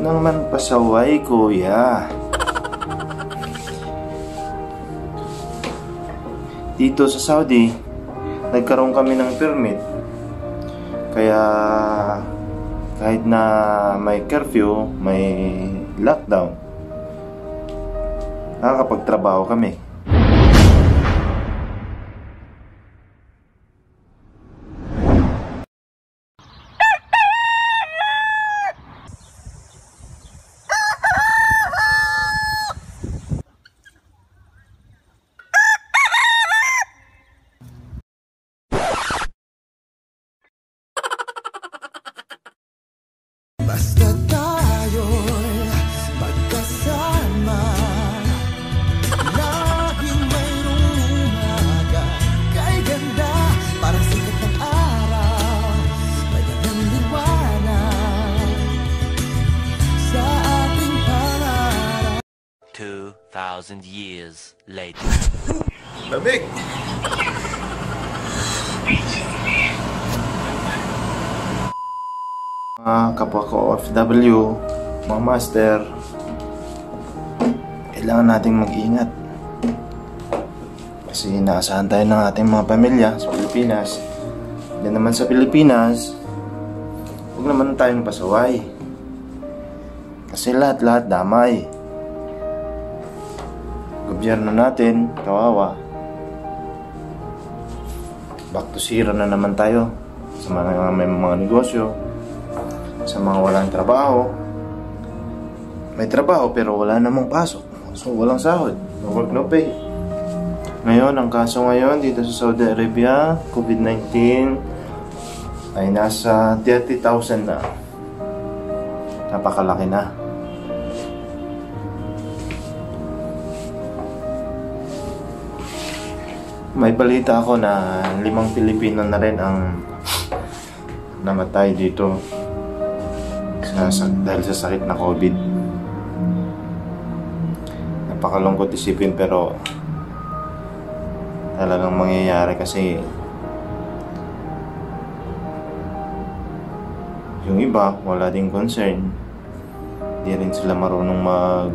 naman pasaway, kuya. Dito sa Saudi, nagkaroon kami ng permit. Kaya kahit na may curfew, may lockdown, nakakapagtrabaho kami. 2,000 years later. Lamig! Mga kapwa ko OFW, mga master, kailangan nating mag-ingat. Kasi inaasahan tayo ng ating mga pamilya sa Pilipinas. Yan naman sa Pilipinas, huwag naman tayong pasaway. Kasi lahat-lahat damay. Gobyerno natin, kawawa. Back to zero na naman tayo sa mga may mga negosyo, sa mga walang trabaho. May trabaho pero wala namang pasok. So walang sahod. No work, no pay. Ngayon, ang kaso ngayon dito sa Saudi Arabia, COVID-19 ay nasa 30,000 na. Napakalaki na. May balita ako na limang Pilipino na rin ang namatay dito sa, sa, dahil sa sakit na COVID. Napakalungkot isipin pero talagang mangyayari kasi yung iba wala ding concern. Hindi rin sila marunong mag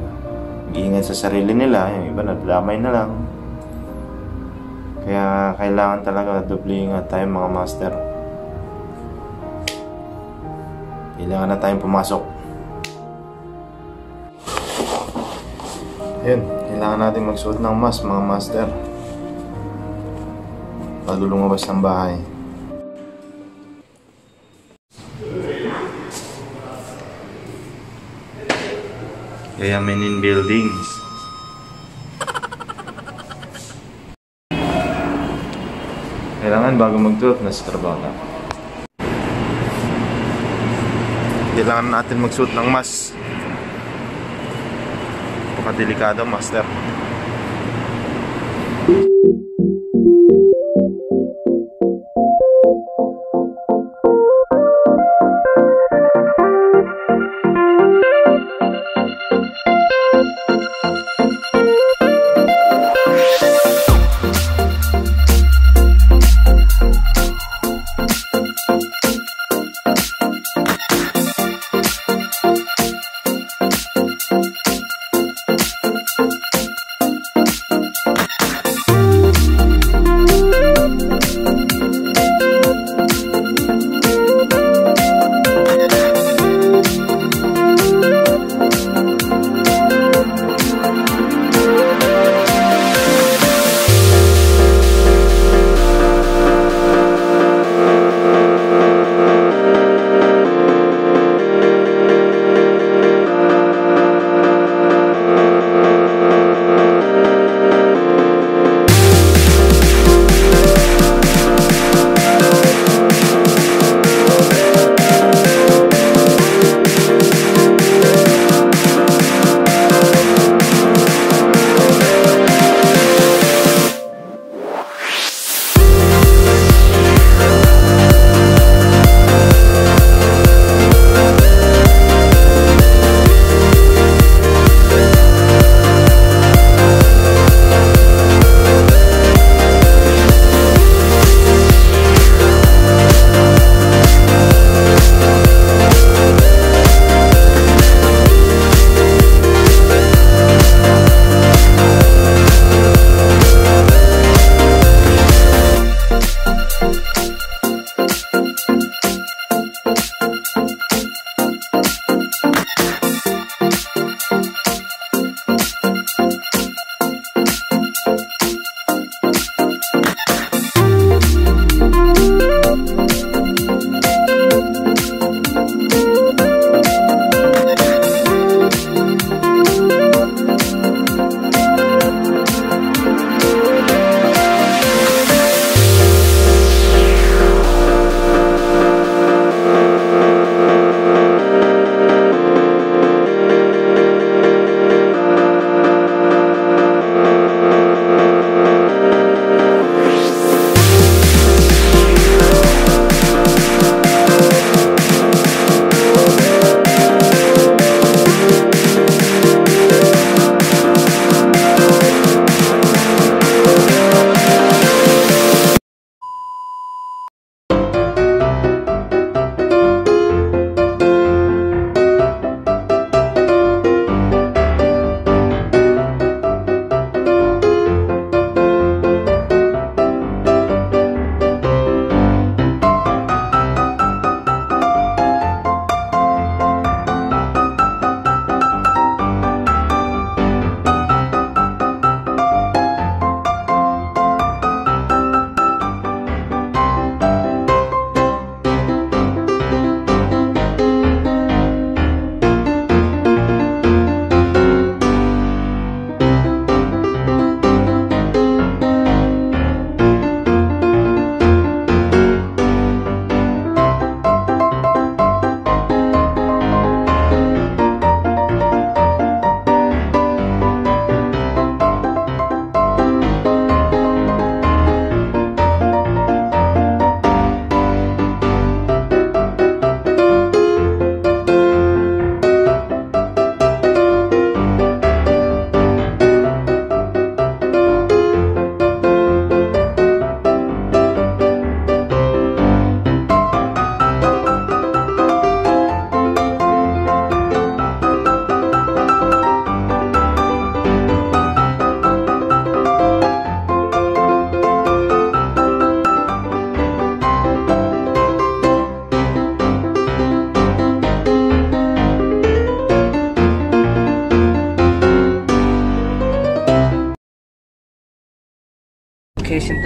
iingat sa sarili nila. Yung iba nadamay na lang. Kaya kailangan talaga doble ingat tayo mga master. Kailangan na tayong pumasok. Ayun, kailangan natin magsuot ng mask mga master. Bago lumabas ng bahay. Yayamanin buildings. Kailangan bago mag-12 nasa trabaho na. Kailangan natin magsuot ng mask. Napakadelikado, master.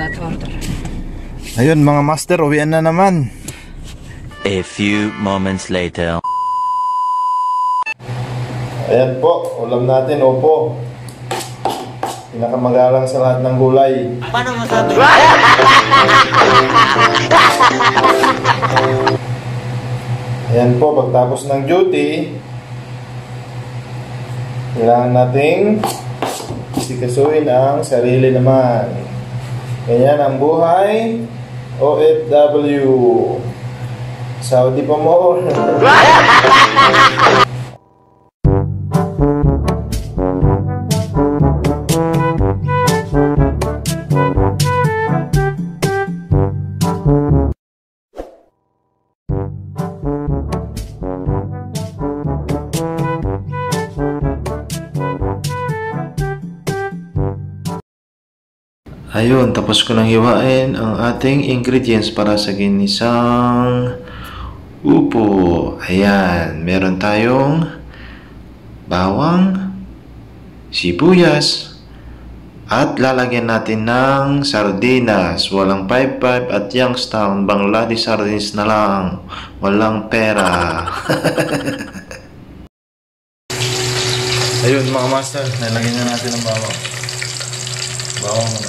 That order. Ayun mga master, uwian na naman. A few moments later. Ayan po, ulam natin, opo. Pinakamagalang sa lahat ng gulay. Paano masabi? Ayan po, pagtapos ng duty, kailangan nating sikasuin ang sarili naman. Ganyan ang buhay, OFW. Saudi pa more. Ayun, tapos ko nang hiwain ang ating ingredients para sa ginisang upo. Ayan, meron tayong bawang, sibuyas, at lalagyan natin ng sardinas. Walang 5-5 at Youngstown. Bangladesh sardines na lang. Walang pera. Ayun mga master, nalagyan na natin ng bawang. Bawang.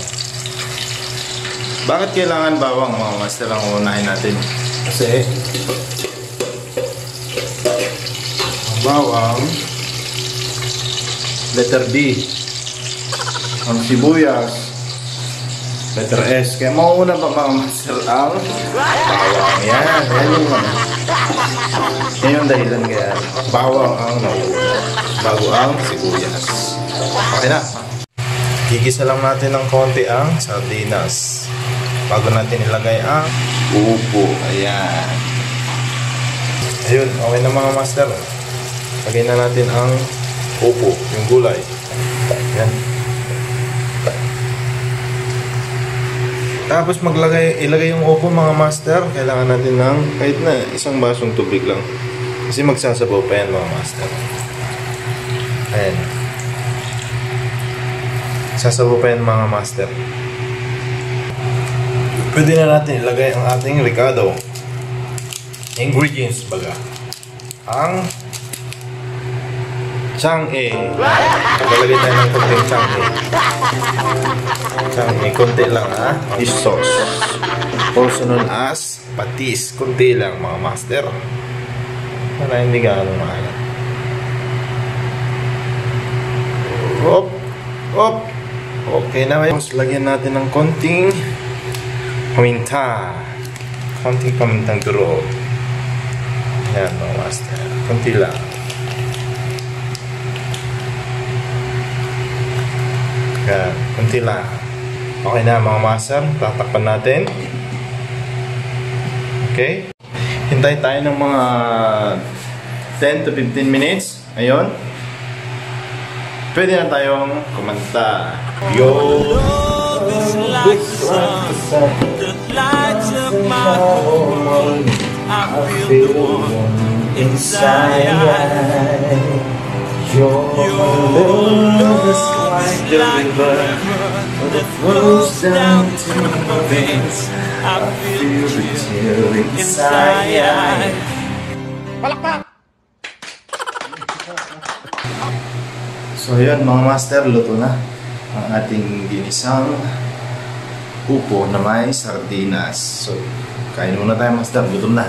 Bakit kailangan bawang mga master ang unahin natin? Kasi ang bawang letter B. Ang sibuyas letter S. Kaya mauuna pa mga master ang bawang. Yan yan yung ano. Yan yung dahilan kaya bawang ang bago ang sibuyas. Okay na. Gigisa lang natin ng konti ang sardinas bago natin ilagay ang upo. Ayan. Ayun, okay na mga master. Lagay na natin ang upo, yung gulay. Ayan. Tapos maglagay, ilagay yung upo mga master. Kailangan natin ng kahit na isang basong tubig lang. Kasi magsasabaw pa yan mga master. Ayan. Sasabaw pa yan mga master. Pwede na natin ilagay ang ating ricado. Ingredients baga. Ang chang-e. Maglalagay tayo ng konting chang-e. Chang-e, konti lang ha. Fish sauce. Also known as patis. Konti lang mga master. Para hindi gaano mahal. Hop! Hop! Okay na. Tapos lagyan natin ng konting paminta. Konting pamintang duro. Yan mga master. Konti lang. Yan. Konti lang. Okay na mga master. Tatakpan natin. Okay. Hintay tayo ng mga 10 to 15 minutes. Ayun. Pwede na tayong kumanta. Yo! Love is like lights up my whole world. I feel the warmth inside. Your love is like the river that flows down to my veins. I feel the inside. So yun mga master, luto na ang ating ginisang upo na may sardinas. So, kain muna tayo master, gutom na.